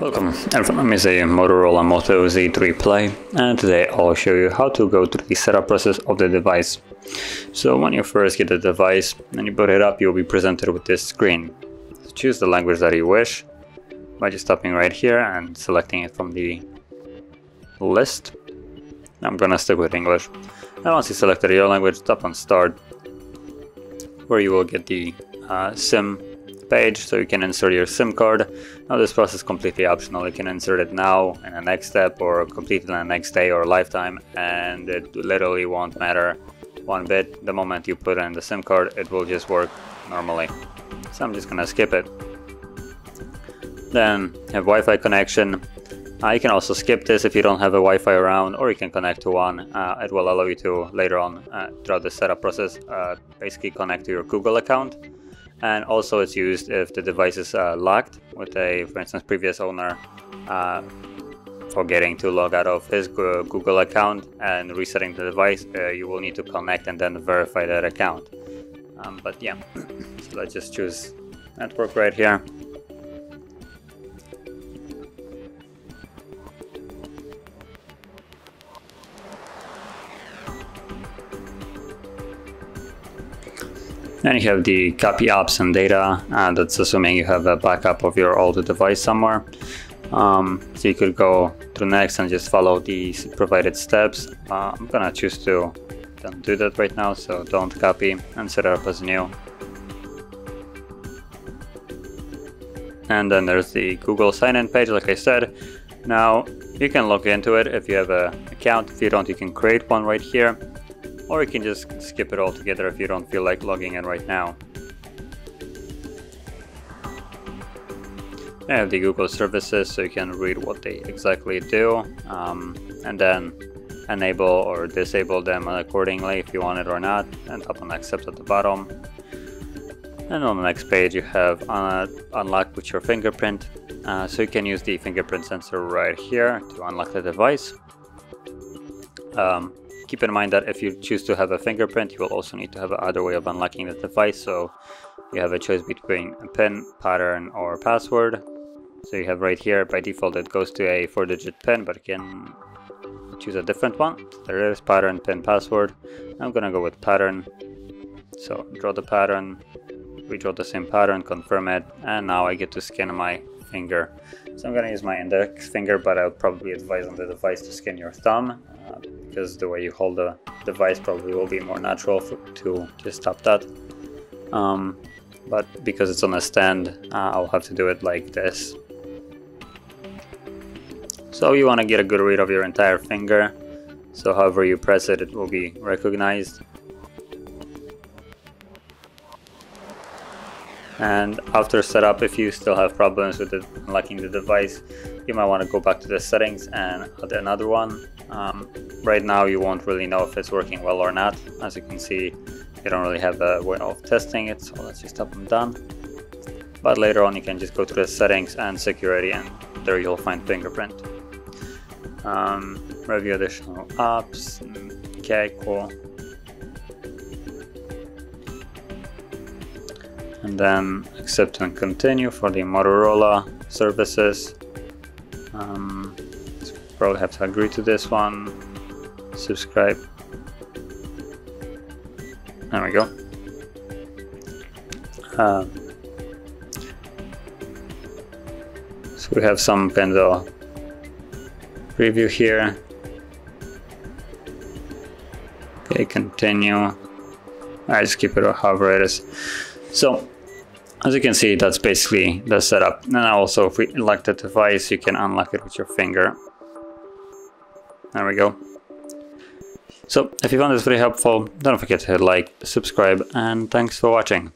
Welcome, in front of me is a Motorola Moto Z3 Play and today I'll show you how to go through the setup process of the device. So when you first get the device and you boot it up you'll be presented with this screen. So choose the language that you wish by just stopping right here and selecting it from the list. I'm gonna stick with English. And once you selected your language, tap on start where you will get the uh, SIM page so you can insert your SIM card. Now this process is completely optional. You can insert it now in the next step or complete it in the next day or lifetime and it literally won't matter one bit. The moment you put in the SIM card it will just work normally. So I'm just gonna skip it. Then have Wi-Fi connection. Uh, you can also skip this if you don't have a Wi-Fi around or you can connect to one. Uh, it will allow you to later on uh, throughout the setup process uh, basically connect to your Google account. And also it's used if the device is uh, locked with a for instance previous owner uh, forgetting to log out of his Google account and resetting the device you will need to connect and then verify that account. Um, but yeah so let's just choose network right here Then you have the copy apps and data. Uh, that's assuming you have a backup of your old device somewhere. Um, so you could go to next and just follow these provided steps. Uh, I'm gonna choose to don't do that right now, so don't copy and set it up as new. And then there's the Google sign-in page, like I said. Now, you can log into it if you have an account. If you don't, you can create one right here or you can just skip it altogether if you don't feel like logging in right now. I have the Google services so you can read what they exactly do um, and then enable or disable them accordingly if you want it or not and tap on accept at the bottom. And on the next page you have uh, unlock with your fingerprint uh, so you can use the fingerprint sensor right here to unlock the device. Um, Keep in mind that if you choose to have a fingerprint, you will also need to have another way of unlocking the device. So you have a choice between a PIN, pattern, or password. So you have right here, by default, it goes to a four digit PIN, but you can choose a different one. There is pattern, PIN, password. I'm gonna go with pattern. So draw the pattern, redraw the same pattern, confirm it, and now I get to scan my finger. So I'm gonna use my index finger, but I would probably advise on the device to scan your thumb because the way you hold the device probably will be more natural for, to just stop that. Um, but because it's on a stand, uh, I'll have to do it like this. So you want to get a good read of your entire finger. So however you press it, it will be recognized. And after setup if you still have problems with unlocking the device you might want to go back to the settings and add another one. Um, right now you won't really know if it's working well or not. As you can see you don't really have a way of testing it so let's just tap them done. But later on you can just go to the settings and security and there you'll find fingerprint. Um, review additional apps. Okay cool and then accept and continue for the Motorola services. Um, probably have to agree to this one. Subscribe. There we go. Uh, so we have some kind of preview here. Okay, continue. I just keep it however it is. So as you can see, that's basically the setup. And also, if we elect the device, you can unlock it with your finger. There we go. So, if you found this very helpful, don't forget to hit like, subscribe, and thanks for watching.